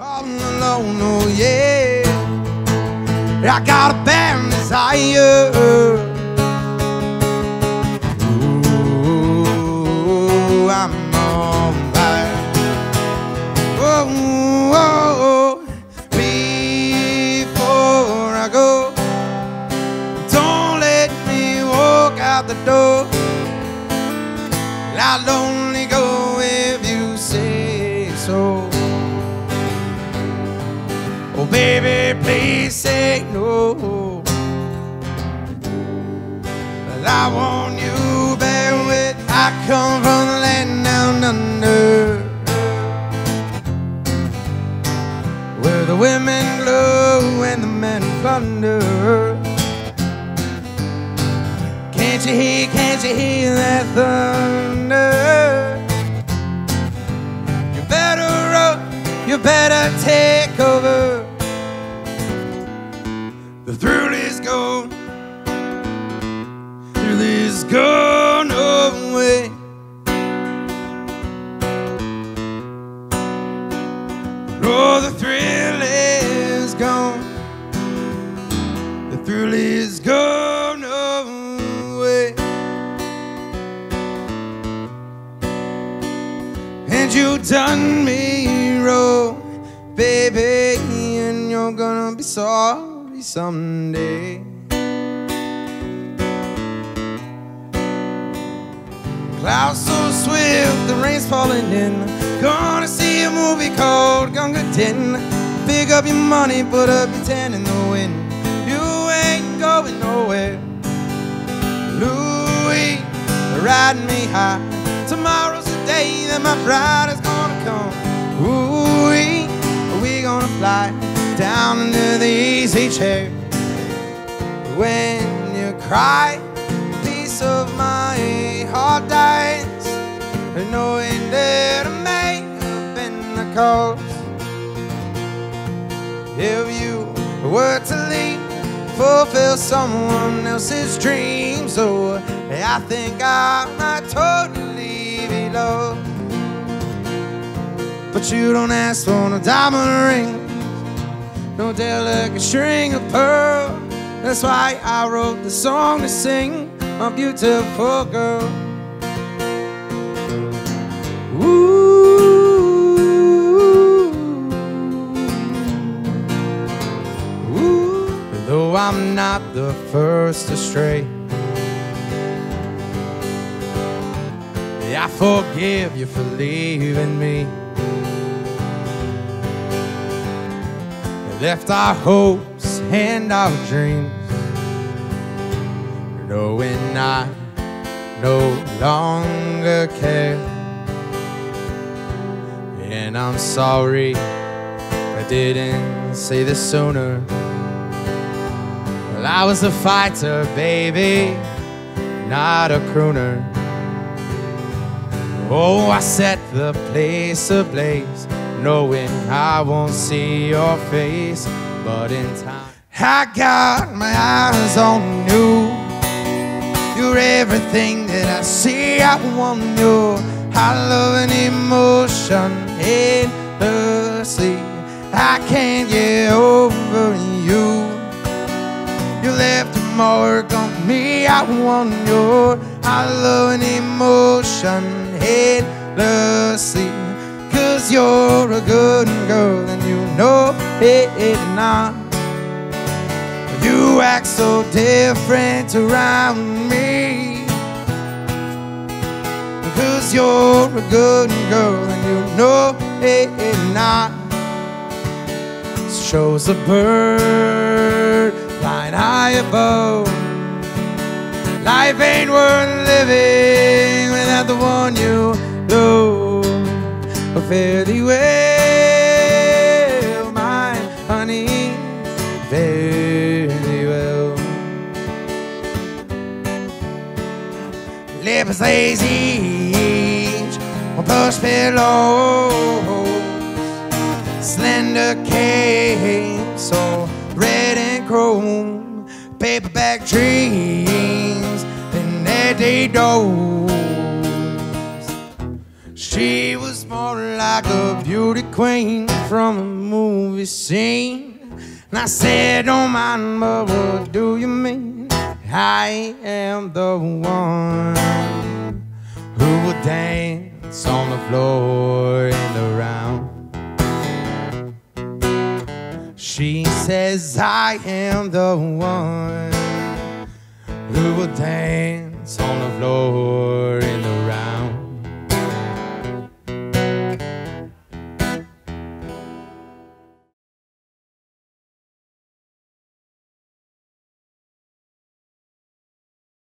all alone, oh yeah. I got a bad desire. Ooh, I'm on fire. Oh, oh, oh. Before I go, don't let me walk out the door. I'll only please say no. Well, I want you bear with. I come from the land down under. Where the women glow and the men plunder. Can't you hear, can't you hear that thunder? You better run, you better take over. The thrill is gone, the thrill is gone away. Oh, the thrill is gone. The thrill is gone away. And you done me wrong, baby, and you're gonna be sorry someday. Clouds so swift, the rain's falling in. Gonna see a movie called Gunga Din. Pick up your money, put up your ten in the wind. You ain't going nowhere. Louis, riding me high. Tomorrow's the day that my bride is gonna come. Ooh, we gonna fly down into the easy chair. When you cry, piece of my heart dies, knowing that I may have been the cause. If you were to leave, fulfill someone else's dreams, so I think I might totally be loved. But you don't ask for a diamond ring, no delicate string of pearl. That's why I wrote the song to sing, my beautiful girl. Ooh, ooh. Though I'm not the first to stray, I forgive you for leaving me. Left our hopes and our dreams, knowing I no longer care. And I'm sorry I didn't say this sooner. Well, I was a fighter, baby, not a crooner. Oh, I set the place ablaze, knowing I won't see your face, but in time. I got my eyes on you. You're everything that I see. I want you. I love and emotion endlessly. I can't get over you. You left a mark on me. I want your I love and emotion endlessly. Cause you're a good girl and you know it now. You act so different around me. Cause you're a good girl and you know it now. Shows a bird flying high above. Life ain't worth living without the one you love. Fare thee well, my honey, fare thee well. Lips lazy, plush pillows, slender cane, so red and chrome, paperback dreams, and empty doors. She was more like a beauty queen from a movie scene. And I said, Don't mind, but what do you mean? I am the one who will dance on the floor in the round. She says, I am the one who will dance on the floor in the.